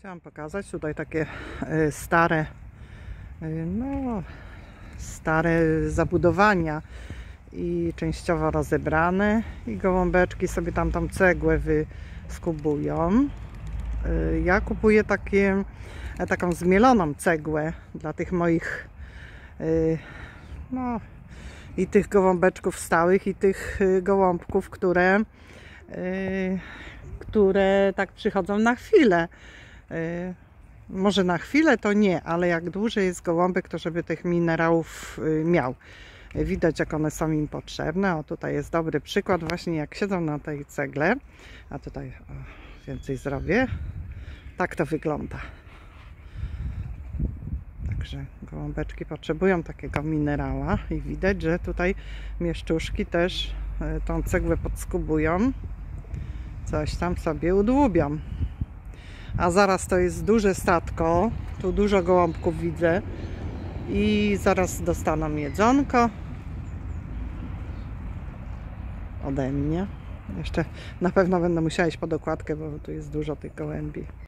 Chciałam pokazać tutaj takie e, stare, e, no, stare zabudowania i częściowo rozebrane i gołąbeczki sobie tam tą cegłę wyskubują. E, Ja kupuję takie, taką zmieloną cegłę dla tych moich no i tych gołąbeczków stałych i tych gołąbków, które które tak przychodzą na chwilę. Y, Może na chwilę to nie, ale jak dłużej jest gołąbek, to żeby tych minerałów y, miał. Widać, jak one są im potrzebne. O, tutaj jest dobry przykład, właśnie jak siedzą na tej cegle. A tutaj o, więcej zrobię. Tak to wygląda. Także gołąbeczki potrzebują takiego minerała i widać, że tutaj mieszczuszki też y, tą cegłę podskubują coś tam sobie udłubią. A zaraz to jest duże statko, tu dużo gołąbków widzę i zaraz dostaną jedzonko ode mnie. Jeszcze na pewno będę musiała iść po dokładkę, bo tu jest dużo tych gołębi.